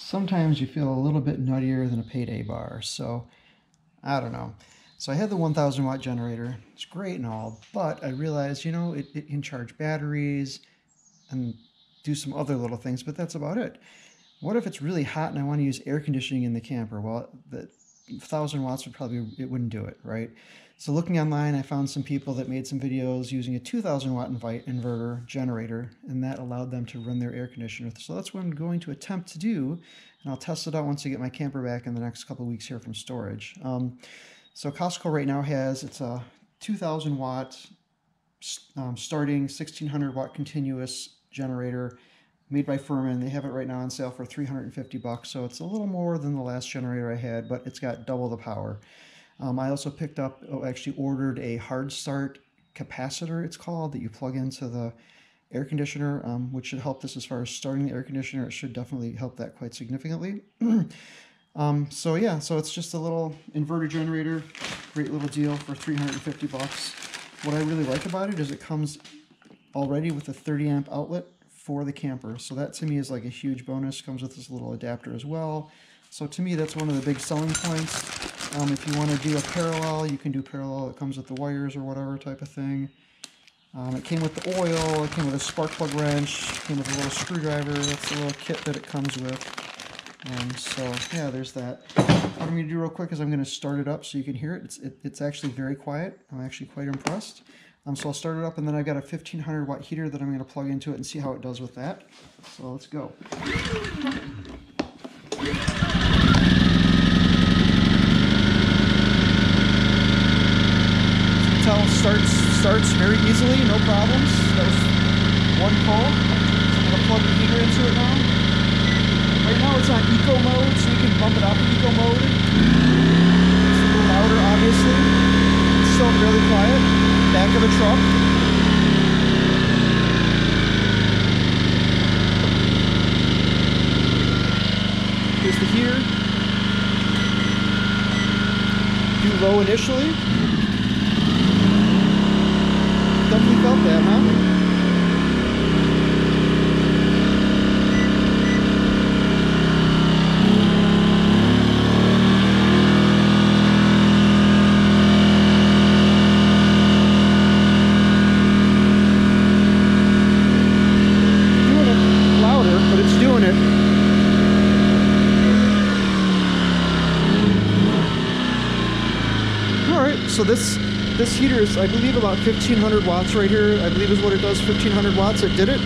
sometimes you feel a little bit nuttier than a payday bar. So I don't know. So I had the 1000 watt generator. It's great and all, but I realized, you know, it, it can charge batteries and do some other little things, but that's about it. What if it's really hot and I want to use air conditioning in the camper? Well, the 1000 watts would probably, it wouldn't do it, right? So looking online, I found some people that made some videos using a 2000 watt inverter generator, and that allowed them to run their air conditioner. So that's what I'm going to attempt to do, and I'll test it out once I get my camper back in the next couple weeks here from storage. Um, so Costco right now has, it's a 2000 watt um, starting 1600 watt continuous generator made by Firman. They have it right now on sale for 350 bucks, so it's a little more than the last generator I had, but it's got double the power. Um, I also picked up, oh, actually ordered a hard start capacitor, it's called, that you plug into the air conditioner, um, which should help this as far as starting the air conditioner. It should definitely help that quite significantly. um, so yeah, so it's just a little inverter generator, great little deal for 350 bucks. What I really like about it is it comes already with a 30 amp outlet for the camper. So that to me is like a huge bonus. Comes with this little adapter as well. So to me, that's one of the big selling points. Um, if you want to do a parallel, you can do parallel. It comes with the wires or whatever type of thing. Um, it came with the oil, it came with a spark plug wrench, came with a little screwdriver. That's the little kit that it comes with. Um, so yeah, there's that. What I'm going to do real quick is I'm going to start it up so you can hear it. It's, it, it's actually very quiet. I'm actually quite impressed. Um, so I'll start it up and then I've got a 1500 watt heater that I'm going to plug into it and see how it does with that. So let's go. tell starts starts very easily, no problems. That was one pull. So I'm gonna plug the heater into it now. Right now it's on eco mode, so you can bump it up in eco mode. It's a little louder, obviously. It's still really quiet. Back of a truck. Here's the here. Do low initially definitely felt that, huh? So this this heater is, I believe, about 1500 watts right here. I believe is what it does, 1500 watts. It did it.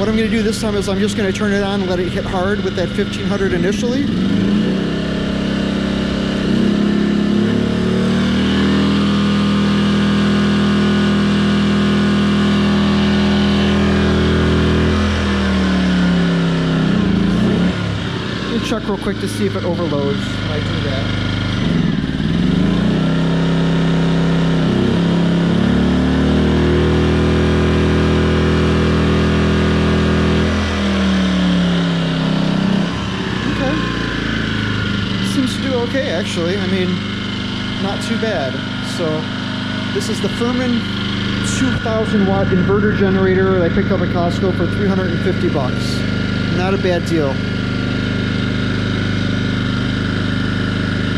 What I'm going to do this time is I'm just going to turn it on and let it hit hard with that 1500 initially. check real quick to see if it overloads I do that. Okay, actually. I mean, not too bad. So this is the Firman 2000 watt inverter generator that I picked up at Costco for 350 bucks. Not a bad deal.